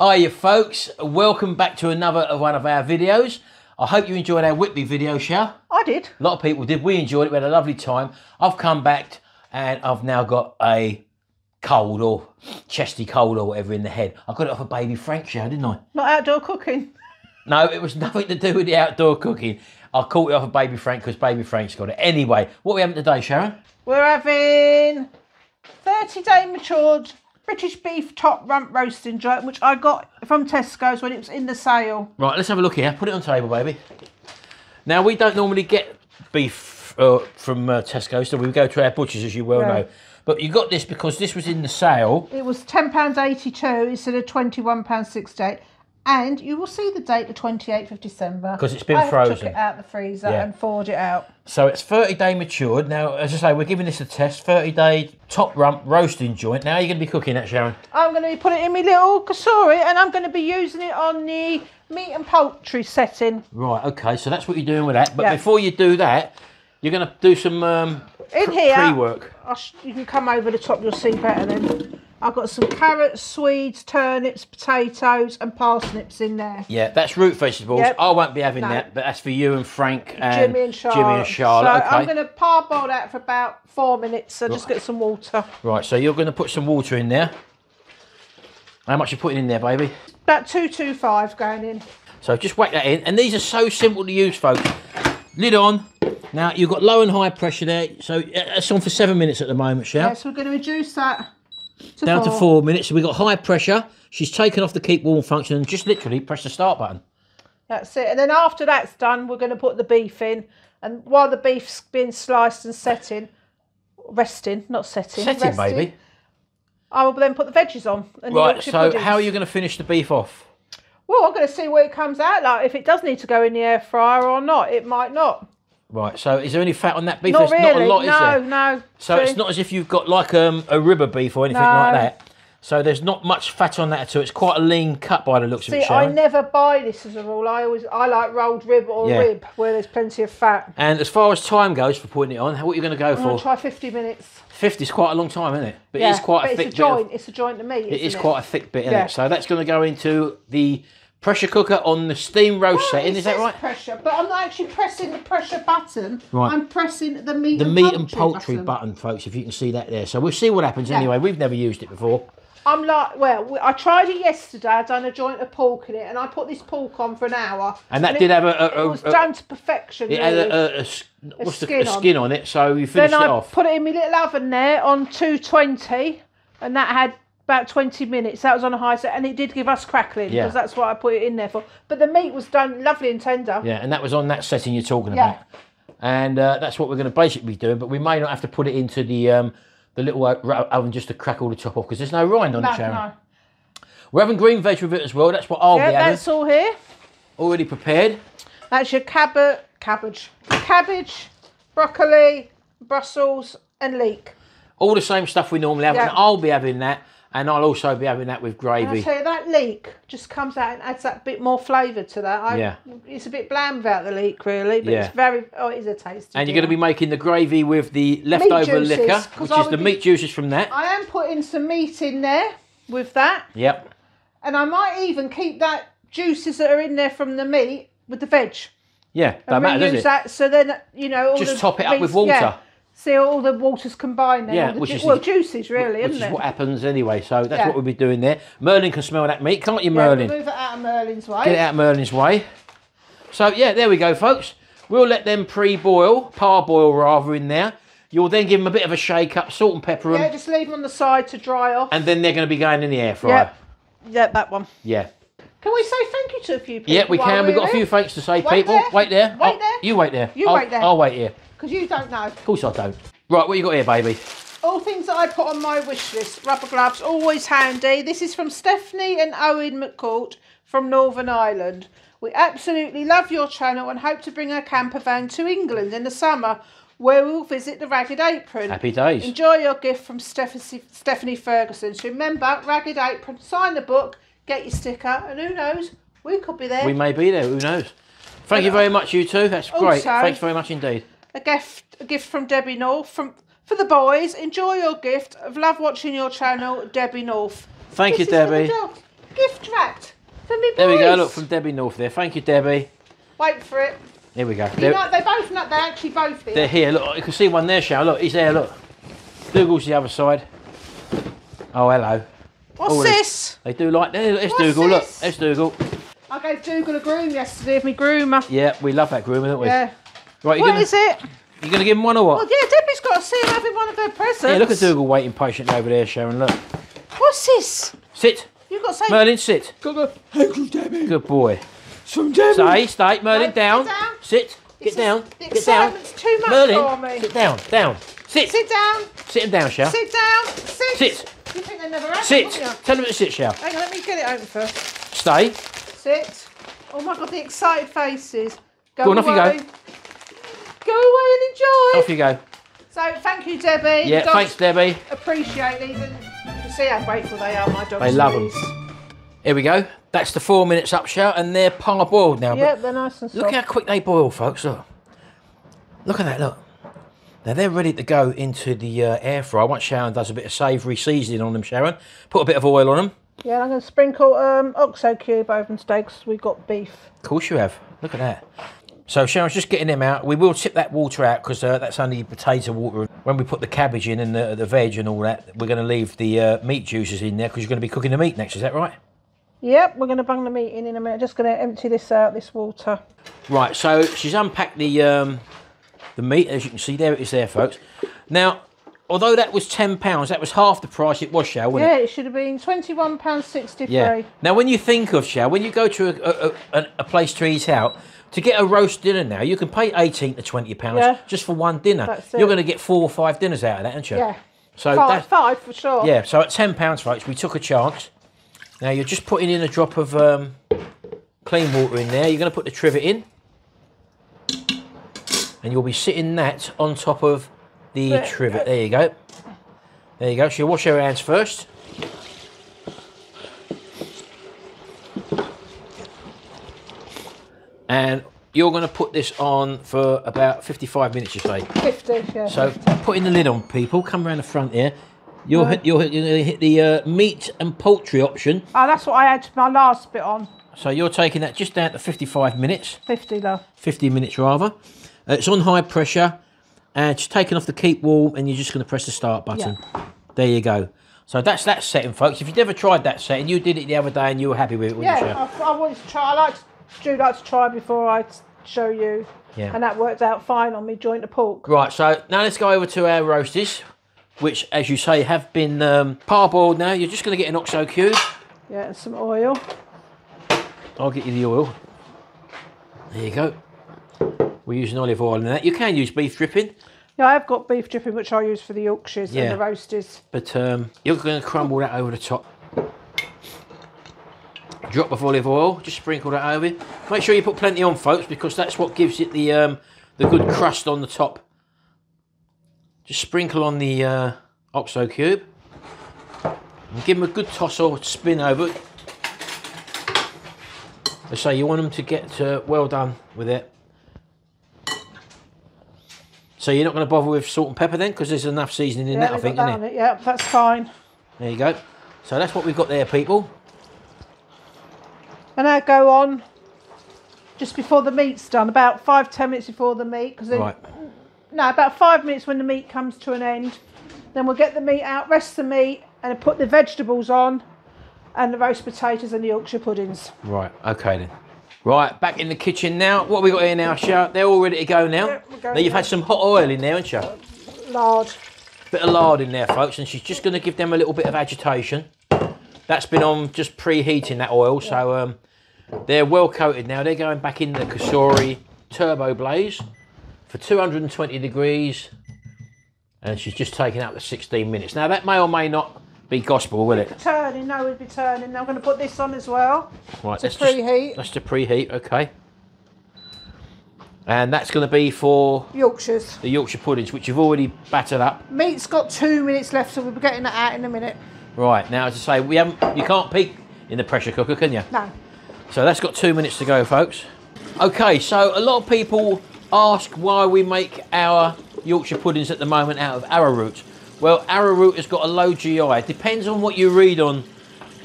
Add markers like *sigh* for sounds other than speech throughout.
Hiya folks, welcome back to another of one of our videos. I hope you enjoyed our Whitby video, Shell. I did. A lot of people did. We enjoyed it. We had a lovely time. I've come back and I've now got a cold or chesty cold or whatever in the head. I got it off a baby Frank show, didn't I? Not outdoor cooking. No, it was *laughs* nothing to do with the outdoor cooking. I caught it off of baby Frank because baby Frank's got it. Anyway, what are we having today, Sharon? We're having 30 day matured British beef top rump roasting joint, which I got from Tesco's when it was in the sale. Right, let's have a look here. Put it on table, baby. Now, we don't normally get beef uh, from uh, Tesco, so we go to our butchers, as you well Yeah. know. But you got this because this was in the sale. It was £10.82 instead of £21.68. And you will see the date, the 28th of December. Because it's been I frozen. took it out the freezer Yeah. and thawed it out. So it's 30 day matured. Now, as I say, we're giving this a test. 30 day top rump roasting joint. Now, you're going to be cooking that, Sharon. I'm going to be putting it in my little Cosori and I'm going to be using it on the meat and poultry setting. Right, okay, so that's what you're doing with that. But Yeah. before you do that, you're going to do some um, In pre here, work. I'll you can come over the top, you'll see better then. I've got some carrots, swedes, turnips, potatoes, and parsnips in there. Yeah, that's root vegetables. Yep. I won't be having No. that, but that's for you and Frank and Jimmy and Charlotte. Jimmy and Charlotte. So okay. I'm going to parboil that for about four minutes. So just get some water. Right, so you're going to put some water in there. How much you putting in there, baby? About two two five going in. So just whack that in. And these are so simple to use, folks. Lid on. Now, you've got low and high pressure there. So uh, it's on for seven minutes at the moment, Shell. Yeah, so we're going to reduce that to Down four. to four minutes. So we've got high pressure. She's taken off the keep warm function and just literally press the start button. That's it. And then after that's done, we're going to put the beef in. And while the beef's being sliced and setting, resting, not setting, Set it, resting, baby. I will then put the veggies on. And Right, so puddings. how are you going to finish the beef off? Well, I'm going to see where it comes out like. If it does need to go in the air fryer or not, it might not. Right, so is there any fat on that beef? Not There's really. not a lot, no, is there? no. So it's not as if you've got like um, a ribber beef or anything No. like that. So there's not much fat on that at all. It's quite a lean cut by the looks of it. See, it, I never buy this as a rule. I always I like rolled rib or Yeah. rib where there's plenty of fat. And as far as time goes for putting it on, what are you going to go I'm for? try 50 minutes. 50 is quite a long time, isn't it? But Yeah, it is quite but a thick it's a bit. of- joint. It's a joint to me. it is isn't quite a thick bit, isn't Yeah. it? So that's going to go into the pressure cooker on the steam roast Well, setting. Is that right? Pressure, but I'm not actually pressing the pressure button. Right. I'm pressing the meat. The and meat poultry and poultry button. button, folks, if you can see that there. So we'll see what happens Yeah. anyway. We've never used it before. I'm like, well, I tried it yesterday. I done a joint of pork in it, and I put this pork on for an hour. And that it- did have a- a- it was a- done to perfection. It had really. a, a, a the, skin a on. skin on it, so you finished then it I off. put it in my little oven there on 220, and that had about 20 minutes. That was on a high set, and it did give us crackling Yeah. because that's what I put it in there for. But the meat was done lovely and tender. Yeah, and that was on that setting you're talking Yeah. about. And uh, that's what we're going to basically be doing, but we may not have to put it into the um, the little oven just to crack all the top off because there's no rind on No, it, Sharon. no. We're having green veg with it as well. That's what I'll Yeah, be having. that's all here. Already prepared. That's your cabbage, cabbage, cabbage, broccoli, Brussels, and leek. All the same stuff we normally have. Yeah. And I'll be having that. And I'll also be having that with And I gravy. tell you, that leek just comes out and adds that bit more flavour to that. I, Yeah. It's a bit bland without the leek, really, but Yeah. it's very, oh, it is a tasty. And you're going to be making the gravy with the leftover juices, liquor, which I is the be- meat juices from that. I am putting some meat in there with that, Yep. and I might even keep that juices that are in there from the meat with the veg. Yeah, don't And does it? that, so then you know all Just top it up with water. yeah. See all the waters combined then. Yeah, the which ju- is- well juices really, Which isn't is it? what happens anyway. So that's Yeah. what we'll be doing there. Merlin can smell that meat, can't you, Yeah, Merlin? we'll move it out of Merlin's way. Get it out of Merlin's way. So yeah, there we go, folks. We'll let them pre-boil, parboil rather, in there. You'll then give them a bit of a shake up, salt and pepper 'em, Yeah, just leave them on the side to dry off. and then they're going to be going in the air fryer. Yeah, yeah, that one. Yeah. Can we say thank you to a few people? Yeah, we can. We've got a few thanks to say, people. there. Wait there. Wait Oh, there. You wait there. You I'll, wait there. I'll wait here. Because you don't know. Of course I don't. Right, what you got here, baby? All things that I put on my wish list. Rubber gloves, always handy. This is from Stephanie and Owen McCourt from Northern Ireland. We absolutely love your channel and hope to bring a camper van to England in the summer where we'll visit the Ragged Apron. Happy days. Enjoy your gift from Stephanie, Stephanie Ferguson. So remember, Ragged Apron, sign the book, get your sticker, and who knows, we could be there. We may be there. Who knows? Thank you very much, you two. That's great. Thanks very much indeed. A gift a gift from Debbie North from for the boys. Enjoy your gift of love watching your channel, Debbie North. Thank This you, is for the Debbie. dogs. Gift wrap there we go. Look from Debbie North there. Thank you, Debbie. Wait for it. Here we go. You They're, know, both not. They're actually both here. they're here. Look, you can see one there, Sharon. Look, he's there. Look. Dougal's the other side. Oh, hello. What's this? They do like. There's What's Dougal. Look, this? there's Dougal. I gave Dougal a groom yesterday of me groomer. Yeah, we love that groomer, don't we? Yeah. Right, What gonna, is it? you gonna give him one or what? Well, yeah, Debbie's got to see him having one of her presents. Yeah, look at Dougal waiting patiently over there, Sharon. Look. What's this? Sit. You've got to say. Merlin, sit. Thank you, Debbie. Good boy. From Debbie. Stay, stay. Merlin, No, down. sit down. Sit. It's Get down. Get down. excitement's too much Merlin, for me. sit down. Down. Sit. Sit down. Sit him down, Shao. Sit down. Sit. Sit. You think they never had Sit. them, wouldn't you? Tell him to sit, Shao. Hang on, let me get it open first. Stay. Sit. Oh my god, the excited faces. Go, Go on, off you go. Go away and enjoy. Off you go. So thank you, Debbie. Yeah, thanks, Debbie. Appreciate these. And you can see how grateful they are, my dogs. They love love 'em. these. Here we go. That's the four minutes up, Shao, and they're parboiled now. Yeah, they're nice and soft. Look how quick they boil, folks. Look. Look at that, look. Now they're ready to go into the uh, air fryer. Once Sharon does a bit of savoury seasoning on them, Sharon, put a bit of oil on them. Yeah, I'm going to sprinkle um, oxo cube over them steaks. We've got beef. Of course you have. Look at that. So Sharon's just getting them out. We will tip that water out because uh, that's only potato water. When we put the cabbage in and the, the veg and all that, we're going to leave the uh, meat juices in there because you're going to be cooking the meat next. Is that right? Yep, we're going to bung the meat in in a minute. Just going to empty this out, this water. Right. So she's unpacked the um, the meat, as you can see there. It is there, folks. Now, although that was ten pounds, that was half the price it was, Shao, wasn't Yeah, it? it should have been £21.63. Yeah. Now, when you think of Shao, when you go to a, a, a, a place to eat out, to get a roast dinner now, you can pay eighteen to twenty pounds Yeah. just for one dinner. You're going to get four or five dinners out of that, aren't you? Yeah. So Five, that's five for sure. yeah. So at ten pounds, folks, we took a chance. Now you're just putting in a drop of um, clean water in there. You're going to put the trivet in, and you'll be sitting that on top of the trivet. There you go. There you go. So you wash your hands first. And you're going to put this on for about 55 minutes, you say. 50, yeah. So putting the lid on, people. Come around the front here. You'll hit, you'll hit, you're going to hit the uh, meat and poultry option. Oh, that's what I had my last bit on. So you're taking that just down to 55 minutes, 50, love. 50 minutes rather. Uh, it's on high pressure, and it's taken off the keep warm, and you're just going to press the start button. There you go. So that's that setting, folks. If you've never tried that setting, you did it the other day, and you were happy with it, weren't you? Yeah, I, I wanted to try. I like to, do like to try before I show you. Yeah. And that worked out fine on me joint of pork. Right, so now let's go over to our roasties, which, as you say, have been um, parboiled now. You're just going to get an oxo cube. Yeah, and some oil. I'll get you the oil. There you go. We're using olive oil in that. You can use beef dripping, Yeah, I've got beef dripping, which I use for the Yorkshires Yeah. and the roasties. but um, you're going to crumble that over the top. Drop of olive oil, just sprinkle that over. Make sure you put plenty on, folks, because that's what gives it the um, the good crust on the top. Just sprinkle on the uh, oxo cube. And give them a good toss or spin over. I say you want them to get uh, well done with it. So you're not going to bother with salt and pepper then, because there's enough seasoning in yeah, that, I think, isn't it? it. Yeah, that's fine. There you go. So that's what we've got there, people. And I go on just before the meat's done, about five, ten minutes before the meat. Cause then, Right. No, about five minutes when the meat comes to an end. Then we'll get the meat out, rest the meat, and put the vegetables on, and the roast potatoes and the Yorkshire puddings. Right. Okay then. Right, back in the kitchen now. What have we got here now, Shah? They're all ready to go now. Yeah, now you've now. had some hot oil in there, haven't you? Lard. Bit of lard in there, folks, and she's just going to give them a little bit of agitation. That's been on just preheating that oil, so um, they're well coated now. They're going back in the Cosori Turbo Blaze for 220 degrees, and she's just taken up the 16 minutes. Now that may or may not be gospel, will it? Turning, no, we'll be turning. Now I'm going to put this on as well. Right, To let's just- preheat. that's to preheat, okay. And that's going to be for Yorkshires. the Yorkshire puddings, which you've already battered up. Meat's got two minutes left, so we'll be getting that out in a minute. Right now, as I say, we haven't. You can't peek in the pressure cooker, can you? No. So that's got two minutes to go, folks. Okay, so a lot of people ask why we make our Yorkshire puddings at the moment out of arrowroot. Well, arrowroot has got a low GI. Depends on what you read on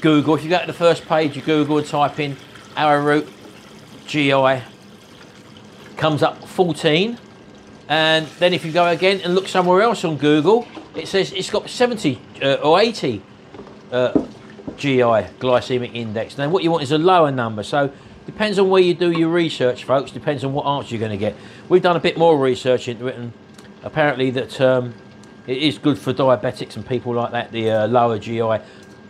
Google. If you go to the first page of Google and type in arrowroot GI comes up 14. And then if you go again and look somewhere else on Google, it says it's got 70 uh, or 80 uh, GI glycemic index. Now what you want is a lower number. So depends on where you do your research, folks. Depends on what answer you're going to get. We've done a bit more research into it, and apparently that um, it is good for diabetics and people like that. The uh, lower GI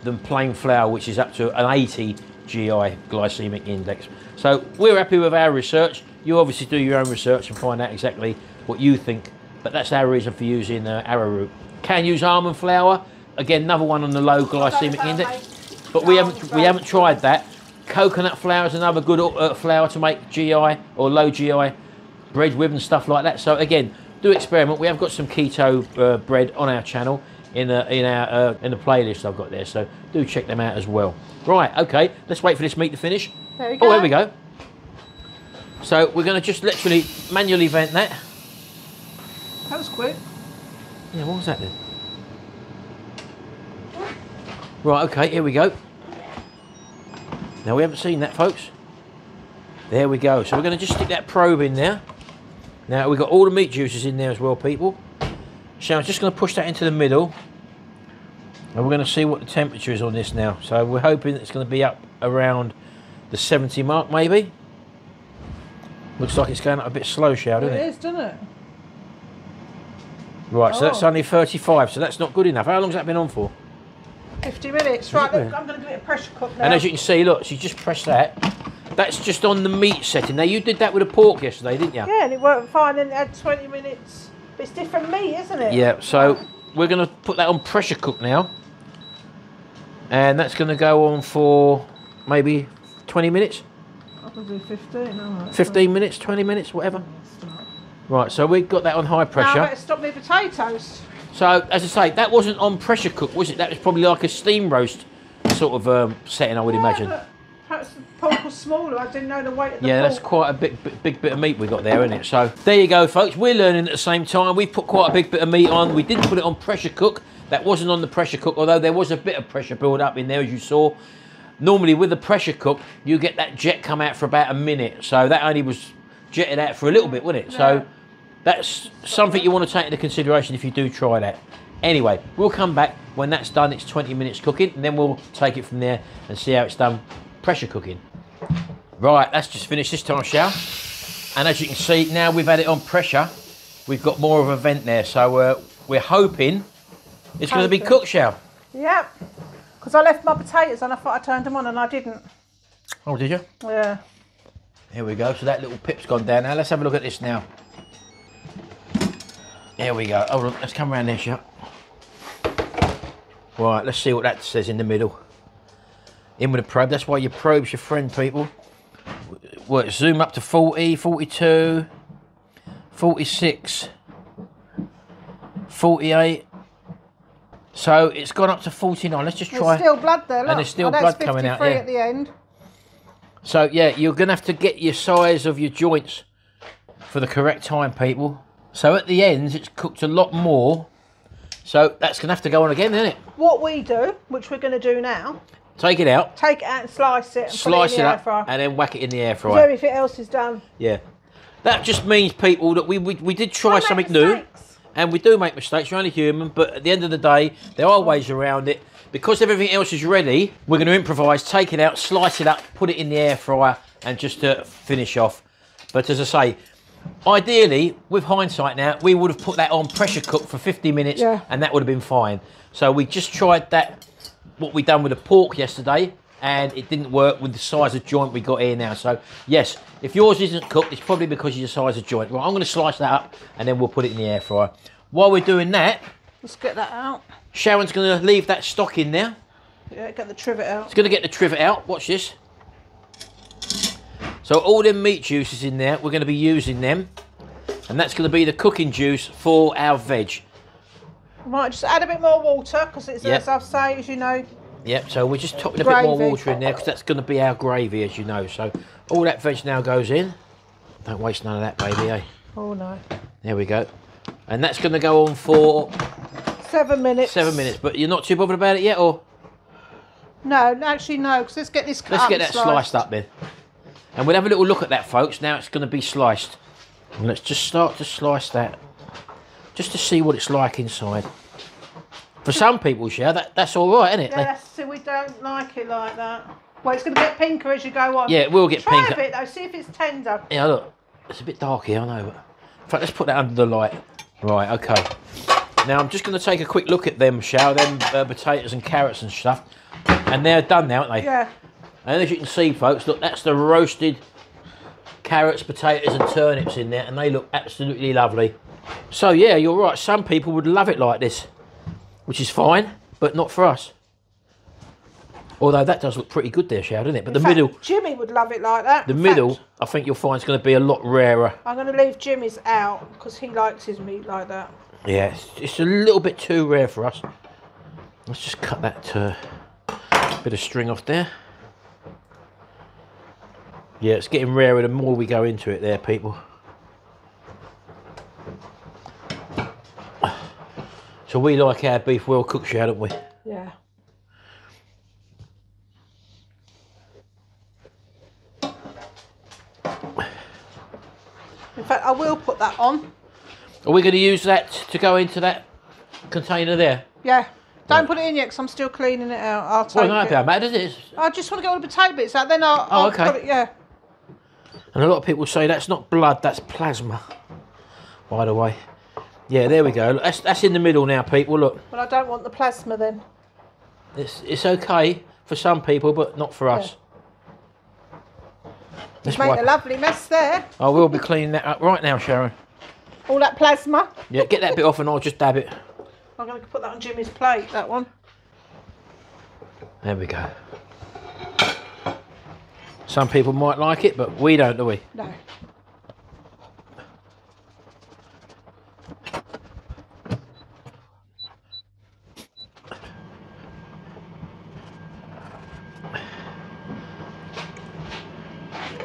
than plain flour, which is up to an 80 GI glycemic index. So we're happy with our research. You obviously do your own research and find out exactly what you think. But that's our reason for using uh, arrowroot. Can use almond flour. Again, another one on the low glycemic index. But we haven't we haven't tried that. Coconut flour is another good uh, flour to make GI or low GI bread with and stuff like that. So again, do experiment. We have got some keto uh, bread on our channel in a, in our uh, in the playlist I've got there. So do check them out as well. Right, okay. Let's wait for this meat to finish. There we go. Oh, there we go. So we're going to just literally manually vent that. That was quick. Yeah, what was that then? Right, okay, here we go. Now we haven't seen that, folks. There we go. So we're going to just stick that probe in there. Now we've got all the meat juices in there as well, people. So I'm just going to push that into the middle. And we're going to see what the temperature is on this now. So we're hoping it's going to be up around the 70 mark, maybe. Looks like it's going up a bit slow, Shao, doesn't It it? is, doesn't it? Right, so that's Oh. only 35, so that's not good enough. How long's that been on for? 50 minutes. Right, look, I'm going to give it a pressure cook now. And as you can see, look, she just pressed that. That's just on the meat setting. Now, you did that with a pork yesterday, didn't you? Yeah, and it worked fine and it had 20 minutes. But it's different meat, isn't it? Yeah, so we're going to put that on pressure cook now. And that's going to go on for maybe 20 minutes, I can do 15, alright. 15 minutes, 20 minutes, whatever. Right, so we've got that on high Now I pressure. better stop my potatoes. So, as I say, that wasn't on pressure cook, was it? That was probably like a steam roast sort of um, setting, I would Yeah, imagine. Perhaps the pork was smaller. I didn't know the weight of the Yeah, that's quite a big, big, bit of meat we got there, isn't it? So there you go, folks. We're learning at the same time. We've put quite a big bit of meat on. We didn't put it on pressure cook. That wasn't on the pressure cook, although there was a bit of pressure build up in there, as you saw. Normally, with the pressure cook, you get that jet come out for about a minute. So that only was jetted out for a little bit, wasn't it? Yeah. So that's something you want to take into consideration if you do try that. Anyway, we'll come back when that's done. It's 20 minutes cooking, and then we'll take it from there and see how it's done pressure cooking. Right, that's just finished this time, shall? And as you can see, now we've had it on pressure, we've got more of a vent there. So uh, we're hoping it's going to be cooked, shall? Yep. Because I left my potatoes and I thought I turned them on and I didn't. Oh, did you? Yeah. Here we go. So that little pip's gone down. Now let's have a look at this now. There we go. Hold on, let's come around there, shall? Right, let's see what that says in the middle. In with a probe. That's why your probe's your friend, people. What, zoom up to 40, 42, 46, 48. So it's gone up to 49. Let's just There's try. still blood there. Look. there's still Oh, blood coming out, 53 yeah. at the end. So yeah, you're gonna have to get your size of your joints for the correct time, people. So at the ends, it's cooked a lot more. So that's gonna have to go on again, isn't it? What we do, which we're going to do now, Take it out, take it out and slice it and slice put it it in the air up, fryer. and then whack it in the air So fryer. everything else is done. Yeah. That just means, people, that we we, we did try something new, and we do make mistakes. You're only human, but at the end of the day, there are ways around it. Because everything else is ready, we're going to improvise, take it out, slice it up, put it in the air fryer, and just to finish off. But as I say, ideally, with hindsight now, we would have put that on pressure cook for 50 minutes, Yeah. and that would have been fine. So we just tried that, what we done with the pork yesterday, and it didn't work with the size of joint we got here now. So yes, if yours isn't cooked, it's probably because of your size of joint. Right, I'm going to slice that up, and then we'll put it in the air fryer. While we're doing that, Let's get that out. Sharon's going to leave that stock in there. Yeah, get the trivet out. It's going to get the trivet out. Watch this. So all them meat juices in there, we're going to be using them. And that's going to be the cooking juice for our veg. Might just add a bit more water because it's Yep. as I've say, as you know. Yep, so we're just topping a bit more water in there because that's going to be our gravy, as you know. So all that veg now goes in. Don't waste none of that, baby, eh? Oh no. There we go. And that's going to go on for Seven minutes. seven minutes. But you're not too bothered about it yet, or No, actually no, because let's get this cut let's get that sliced up then. And we'll have a little look at that, folks. Now it's going to be sliced. And let's just start to slice that, just to see what it's like inside. For some people, yeah, that, that's all right, isn't it? Yeah, that's, so we don't like it like that. Well, it's going to get pinker as you go on. Yeah, it will get Try pinker. a bit though, see if it's tender. Yeah, look, it's a bit dark here, I know. But in fact, let's put that under the light. Right, okay. Now I'm just going to take a quick look at them, shall them uh, potatoes and carrots and stuff, and they're done now, aren't they? Yeah. And as you can see, folks, look, that's the roasted carrots, potatoes, and turnips in there, and they look absolutely lovely. So yeah, you're right. Some people would love it like this, which is fine, but not for us. Although that does look pretty good there, Shao, doesn't it? But the fact, middle, Jimmy would love it like that. the In middle, fact, I think you'll find is going to be a lot rarer. I'm going to leave Jimmy's out because he likes his meat like that. Yeah, it's, it's a little bit too rare for us. Let's just cut that uh, bit of string off there. Yeah, it's getting rarer the more we go into it there, people. So we like our beef well cooked, shall don't we? Yeah. In fact, I will put that on. Are we going to use that to go into that container there? Yeah. Don't put it in yet because I'm still cleaning it out. I'll take Well, no, it. about matter, does it? I just want to get all the potato bits out. Then I'll, oh, I'll Oh, okay. put it. Yeah. And a lot of people say that's not blood, that's plasma. By the way. Yeah, there we go. Look, That's, that's in the middle now, people. Look. But I don't want the plasma then. It's it's okay for some people, but not for us. Let's Made wipe- a lovely mess there. I will be cleaning that up right now, Sharon. All that plasma. Yeah, get that bit off and I'll just dab it. I'm going to put that on Jimmy's plate. That one. There we go. Some people might like it, but we don't, do we? No.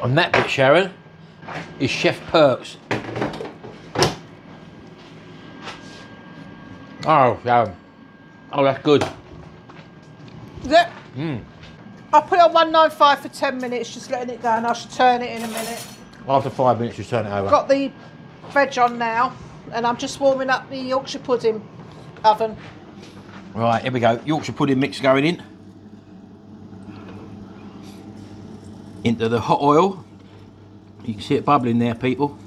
On that bit, Sharon, is Chef Perks. Oh, Sharon. Oh, that's good. Is it? Mm. I'll put it on 195 for 10 minutes, just letting it go, and I should turn it in a minute. After five minutes, you turn it over. Got the veg on now, and I'm just warming up the Yorkshire pudding oven. Right, here we go. Yorkshire pudding mix going in. Into the hot oil. You can see it bubbling there, people.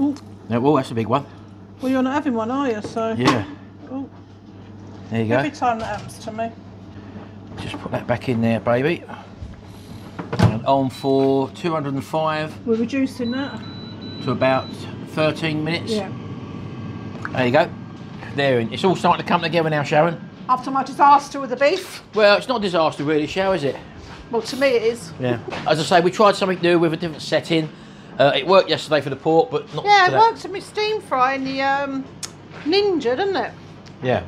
Ooh. Now, oh, that's a big one. Well, you're not having one, are you? So Yeah. Ooh. There you go. every time that happens to me. Just put that back in there, baby. And on for 205 We're reducing that. to about 13 minutes. Yeah. There you go. There, it's all starting to come together now, Sharon. After my disaster with the beef. Well, it's not a disaster really, Sharon, is it? Well, to me it is. Yeah. As I say, we tried something new with a different setting. Uh, it worked yesterday for the pork, but not Yeah, it worked works with my steam fry in the um, Ninja, didn't it? Yeah.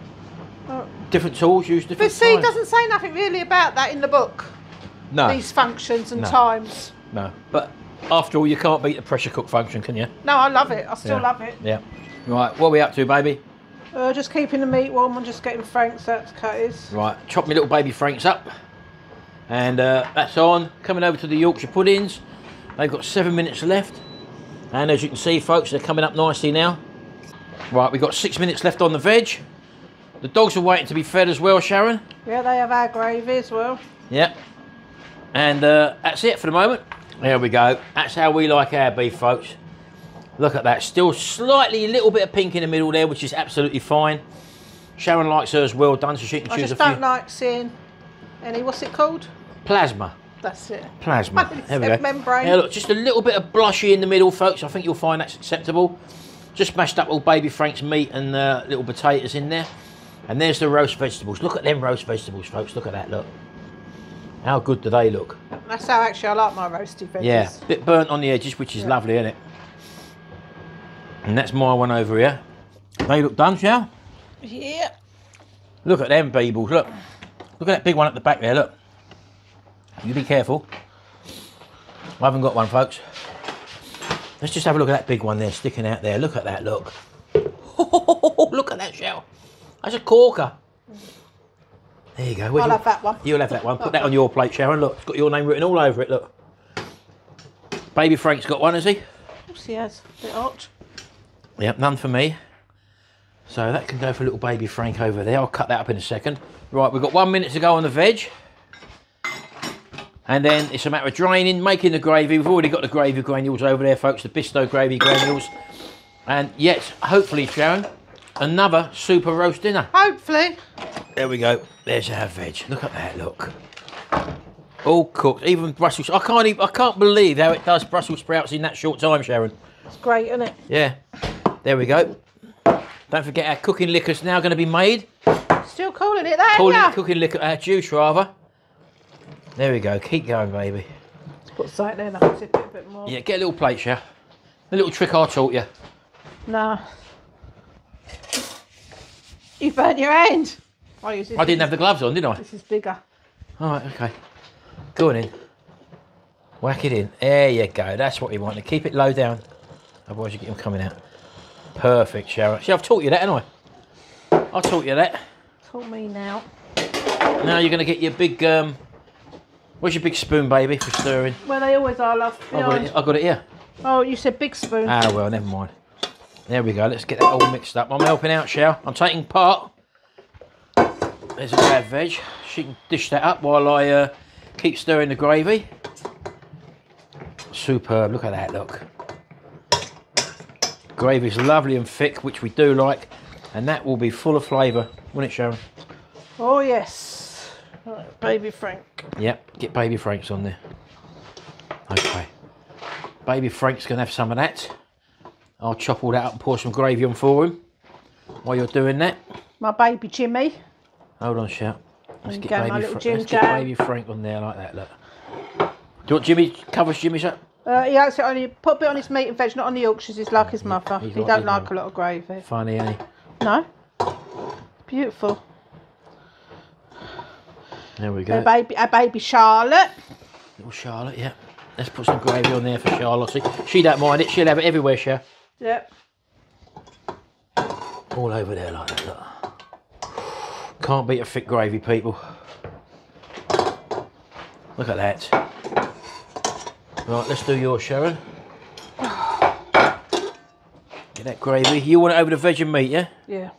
Oh. Different tools, use But different see, it doesn't say nothing really about that in the book. No, These functions and No. times. no. But after all, you can't beat the pressure cook function, can you? No, I love it. I still Yeah. love it. Yeah. Right, what are we up to, baby? Uh, just keeping the meat warm and just getting Frank's out to cut his. Right, chop my little baby Franks up. And uh, that's on. Coming over to the Yorkshire puddings. They've got seven minutes left. And as you can see, folks, they're coming up nicely now. Right, we've got six minutes left on the veg. The dogs are waiting to be fed as well, Sharon. Yeah, they have our gravy as well. Yep. And uh, that's it for the moment. There we go. That's how we like our beef, folks. Look at that. Still slightly a little bit of pink in the middle there, which is absolutely fine. Sharon likes hers well done, so she can I choose a few. I just don't like seeing any, what's it called? Plasma. That's it. Plasma. *laughs* There we go. membrane. Yeah, look, just a little bit of blushy in the middle, folks. I think you'll find that's acceptable. Just mashed up all baby Frank's meat and uh, little potatoes in there. And there's the roast vegetables. Look at them roast vegetables, folks. Look at that, look. How good do they look? That's how actually I like my roasted veggies. Yeah, a bit burnt on the edges, which is lovely, isn't it? And that's my one over here. They look done, shall? Yeah. Look at them beebles, look. Look at that big one at the back there, look. You be careful. I haven't got one, folks. Let's just have a look at that big one there sticking out there. Look at that, look. *laughs* look at that shell. That's a corker. There you go. Where's I'll your- have that one. You'll have that one. Put that on your plate, Sharon. Look, it's got your name written all over it, look. Baby Frank's got one, has he? Of course he has. A Bit hot. Yep, none for me. So that can go for little baby Frank over there. I'll cut that up in a second. Right, we've got one minute to go on the veg. And then it's a matter of draining, making the gravy. We've already got the gravy granules over there, folks, the Bisto gravy granules. And yet, hopefully, Sharon, another super roast dinner. Hopefully. There we go. There's our veg. Look at that, look. All cooked, even Brussels. I can't even, I can't believe how it does Brussels sprouts in that short time, Sharon. It's great, isn't it? Yeah. There we go. Don't forget our cooking liquor's now going to be made. Still calling it that, Call yeah. it cooking liquor, our juice rather. There we go. Keep going, baby. Put something there and I'll tip it a bit more. Yeah, get a little plate, yeah. A little trick I taught you. No. You burnt your hand. I. I didn't have the gloves on, did I? This is bigger. All right, okay. Go on in. Whack it in. There you go. That's what we want. To keep it low down. Otherwise, you get them coming out. Perfect, Sharon. See, I've taught you that, haven't I? I taught you that. Tell me now. Now you're going to get your big. Um, where's your big spoon, baby, for stirring? Well, they always are, love. I got it. I got it here. Oh, you said big spoon. Ah, well, never mind. There we go. Let's get that all mixed up. I'm helping out, Shell. I'm taking part. There's a bad veg. She can dish that up while I uh, keep stirring the gravy. Superb. Look at that. Look. Gravy's lovely and thick, which we do like, and that will be full of flavour, won't it, Sharon? Oh, yes. Right, baby Frank. Yep. Get Baby Frank's on there. Okay. Baby Frank's gonna have some of that. I'll chop all that up and pour some gravy on for him. While you're doing that, My baby Jimmy. hold on, shout. Let's get, go, baby Fra- let's get baby Frank on there like that. Look. Do you want Jimmy covers Jimmy's up? Uh, he likes it only put a bit on his meat and veg, not on the Yorkshires. He's like his mother. he's He like don't like mother. a lot of gravy. Funny, ain't he? No. Beautiful. There we A go. baby, a baby Charlotte. Little Charlotte, yeah. Let's put some gravy on there for Charlotte. See, She don't mind it. She'll have it everywhere, Shell. Yep. All over there like that. Look. Can't beat a thick gravy, people. Look at that. Right, let's do yours, Sharon. Get that gravy. You want it over the veg and meat, yeah? Yeah.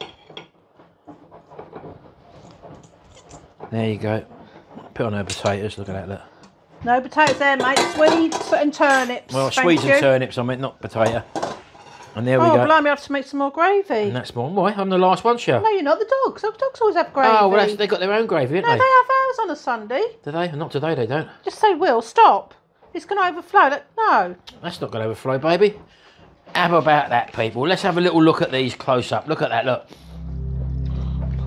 There you go. Put on her potatoes. Look at that. Look. No potatoes there, mate. Swedes and turnips. Well, Thank Swedes you. and turnips. I meant not potato. And there we Oh, go. blimey, I have to make some more gravy. And that's one. Why? I'm the last one, Sharon. No, you're not the dogs. The dogs always have gravy. Oh, well, that's, they got their own gravy, haven't they? no, they? they have ours on a Sunday. Do they? Not today, they don't. Just say, Will, stop. It's going to overflow. Like, no. That's not going to overflow, baby. How about that, people? Let's have a little look at these close up. Look at that, look.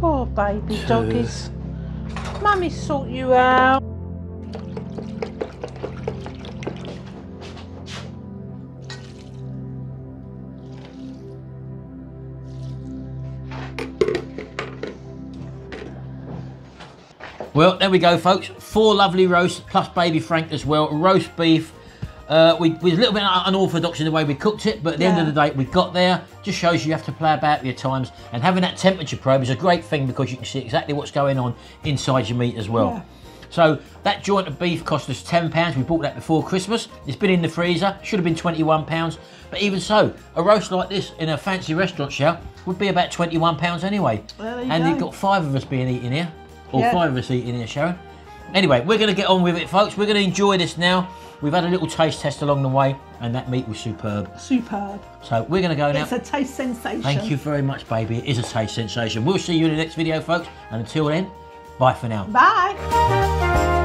Poor baby doggies. Mummy sort you out. Well, there we go, folks. Four lovely roasts, plus baby Frank as well. Roast beef. Uh, we, we was a little bit unorthodox in the way we cooked it, but at the end of the day, we got there. Just shows you have to play about with your times. And having that temperature probe is a great thing because you can see exactly what's going on inside your meat as well. Yeah. So that joint of beef cost us £10. We bought that before Christmas. It's been in the freezer, should have been £21. But even so, a roast like this in a fancy restaurant shell would be about £21 anyway. Well, you and go. you've got five of us being eaten here, or Yeah. five of us eating here, Sharon. Anyway, we're going to get on with it, folks. We're going to enjoy this now. We've had a little taste test along the way, and that meat was superb. Superb. So we're going to go now. It's a taste sensation. Thank you very much, baby. It is a taste sensation. We'll see you in the next video, folks. And until then, bye for now. Bye.